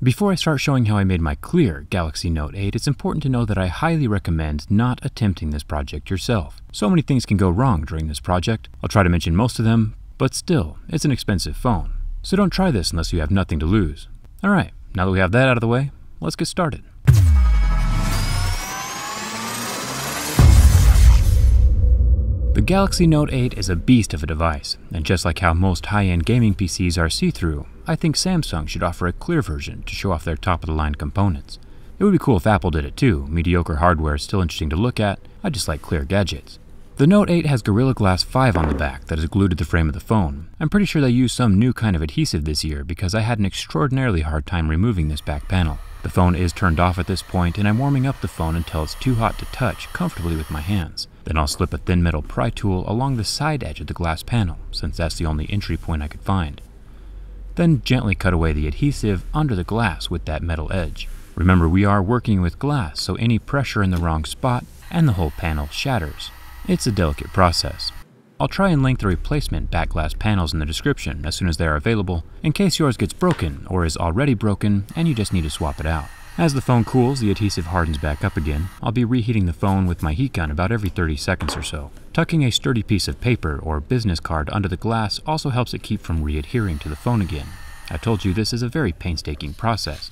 Before I start showing how I made my clear Galaxy Note 8, it's important to know that I highly recommend not attempting this project yourself. So many things can go wrong during this project. I'll try to mention most of them, but still, it's an expensive phone. So don't try this unless you have nothing to lose. Alright, now that we have that out of the way, let's get started. The Galaxy Note 8 is a beast of a device, and just like how most high-end gaming PCs are see-through, I think Samsung should offer a clear version to show off their top-of-the-line components. It would be cool if Apple did it too, mediocre hardware is still interesting to look at, I just like clear gadgets. The Note 8 has Gorilla Glass 5 on the back that is glued to the frame of the phone. I'm pretty sure they used some new kind of adhesive this year because I had an extraordinarily hard time removing this back panel. The phone is turned off at this point and I'm warming up the phone until it's too hot to touch comfortably with my hands. Then I'll slip a thin metal pry tool along the side edge of the glass panel, since that's the only entry point I could find. Then gently cut away the adhesive under the glass with that metal edge. Remember, we are working with glass, so any pressure in the wrong spot and the whole panel shatters. It's a delicate process. I'll try and link the replacement back glass panels in the description as soon as they are available, in case yours gets broken or is already broken and you just need to swap it out. As the phone cools, the adhesive hardens back up again. I'll be reheating the phone with my heat gun about every 30 seconds or so. Tucking a sturdy piece of paper or business card under the glass also helps it keep from re-adhering to the phone again. I told you this is a very painstaking process.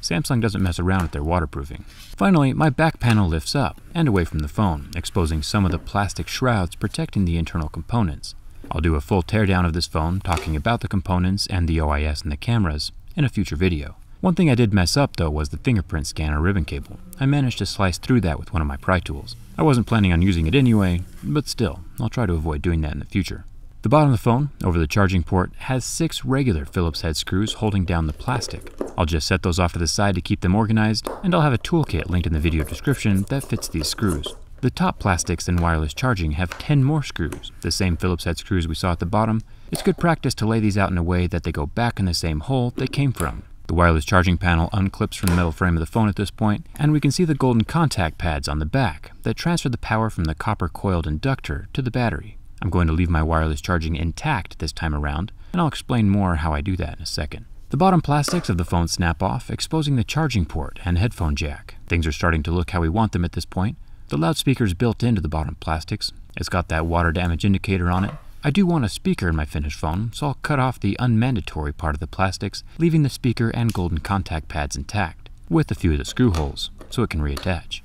Samsung doesn't mess around with their waterproofing. Finally, my back panel lifts up and away from the phone, exposing some of the plastic shrouds protecting the internal components. I'll do a full teardown of this phone, talking about the components and the OIS and the cameras, in a future video. One thing I did mess up though was the fingerprint scanner ribbon cable. I managed to slice through that with one of my pry tools. I wasn't planning on using it anyway, but still, I'll try to avoid doing that in the future. The bottom of the phone, over the charging port, has six regular Phillips head screws holding down the plastic. I'll just set those off to the side to keep them organized, and I'll have a toolkit linked in the video description that fits these screws. The top plastics and wireless charging have 10 more screws, the same Phillips head screws we saw at the bottom. It's good practice to lay these out in a way that they go back in the same hole they came from. The wireless charging panel unclips from the metal frame of the phone at this point, and we can see the golden contact pads on the back that transfer the power from the copper coiled inductor to the battery. I'm going to leave my wireless charging intact this time around, and I'll explain more how I do that in a second. The bottom plastics of the phone snap off, exposing the charging port and headphone jack. Things are starting to look how we want them at this point. The loudspeaker's built into the bottom plastics. It's got that water damage indicator on it, I do want a speaker in my finished phone, so I'll cut off the unmandatory part of the plastics, leaving the speaker and golden contact pads intact, with a few of the screw holes, so it can reattach.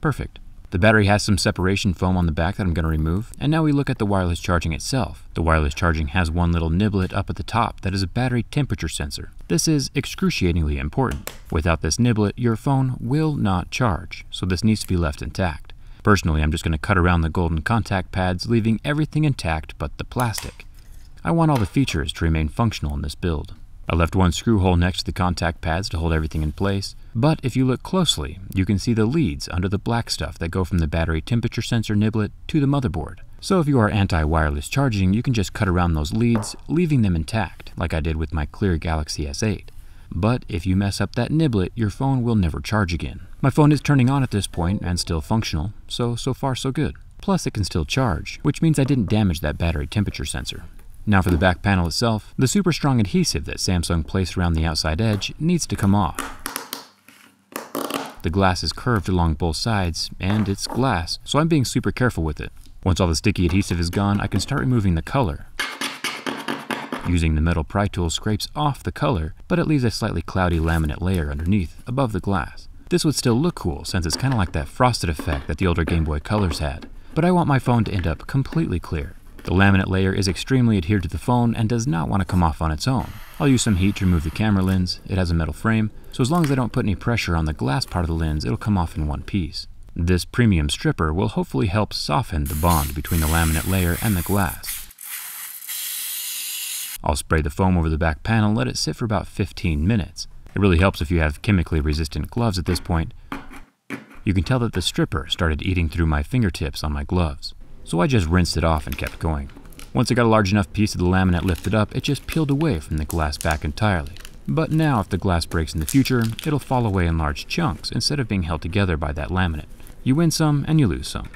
Perfect. The battery has some separation foam on the back that I'm going to remove, and now we look at the wireless charging itself. The wireless charging has one little niblet up at the top that is a battery temperature sensor. This is excruciatingly important. Without this niblet, your phone will not charge, so this needs to be left intact. Personally, I'm just going to cut around the golden contact pads, leaving everything intact but the plastic. I want all the features to remain functional in this build. I left one screw hole next to the contact pads to hold everything in place, but if you look closely, you can see the leads under the black stuff that go from the battery temperature sensor niblet to the motherboard. So if you are anti-wireless charging, you can just cut around those leads, leaving them intact, like I did with my Clear Galaxy S8. But if you mess up that niblet, your phone will never charge again. My phone is turning on at this point and still functional, so so far so good. Plus it can still charge, which means I didn't damage that battery temperature sensor. Now for the back panel itself, the super strong adhesive that Samsung placed around the outside edge needs to come off. The glass is curved along both sides, and it's glass, so I'm being super careful with it. Once all the sticky adhesive is gone, I can start removing the color. Using the metal pry tool scrapes off the color, but it leaves a slightly cloudy laminate layer underneath, above the glass. This would still look cool since it's kind of like that frosted effect that the older Game Boy Colors had, but I want my phone to end up completely clear. The laminate layer is extremely adhered to the phone and does not want to come off on its own. I'll use some heat to remove the camera lens, it has a metal frame, so as long as I don't put any pressure on the glass part of the lens, it'll come off in one piece. This premium stripper will hopefully help soften the bond between the laminate layer and the glass. I'll spray the foam over the back panel and let it sit for about 15 minutes. It really helps if you have chemically resistant gloves at this point. You can tell that the stripper started eating through my fingertips on my gloves, so I just rinsed it off and kept going. Once I got a large enough piece of the laminate lifted up, it just peeled away from the glass back entirely. But now if the glass breaks in the future, it'll fall away in large chunks instead of being held together by that laminate. You win some and you lose some.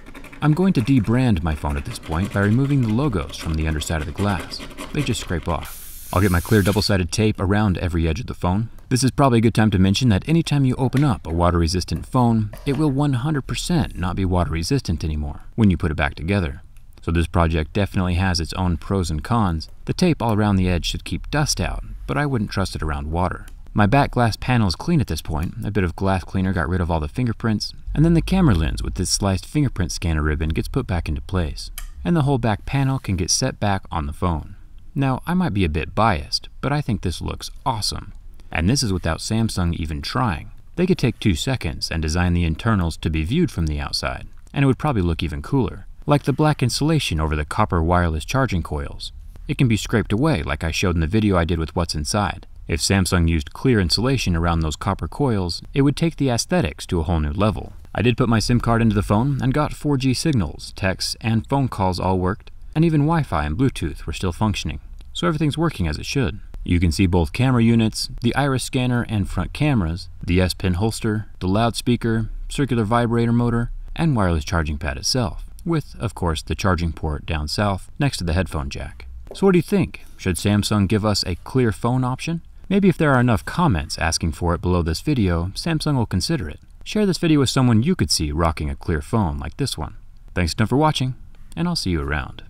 I'm going to debrand my phone at this point by removing the logos from the underside of the glass. They just scrape off. I'll get my clear double-sided tape around every edge of the phone. This is probably a good time to mention that anytime you open up a water-resistant phone, it will 100% not be water-resistant anymore when you put it back together. So this project definitely has its own pros and cons. The tape all around the edge should keep dust out, but I wouldn't trust it around water. My back glass panel is clean at this point. A bit of glass cleaner got rid of all the fingerprints, and then the camera lens with this sliced fingerprint scanner ribbon gets put back into place, and the whole back panel can get set back on the phone. Now, I might be a bit biased, but I think this looks awesome. And this is without Samsung even trying. They could take two seconds and design the internals to be viewed from the outside, and it would probably look even cooler, like the black insulation over the copper wireless charging coils. It can be scraped away like I showed in the video I did with what's inside. If Samsung used clear insulation around those copper coils, it would take the aesthetics to a whole new level. I did put my SIM card into the phone and got 4G signals, texts, and phone calls all worked, and even Wi-Fi and Bluetooth were still functioning so everything's working as it should. You can see both camera units, the iris scanner and front cameras, the S-Pen holster, the loudspeaker, circular vibrator motor, and wireless charging pad itself, with, of course, the charging port down south next to the headphone jack. So what do you think? Should Samsung give us a clear phone option? Maybe if there are enough comments asking for it below this video, Samsung will consider it. Share this video with someone you could see rocking a clear phone like this one. Thanks again for watching, and I'll see you around.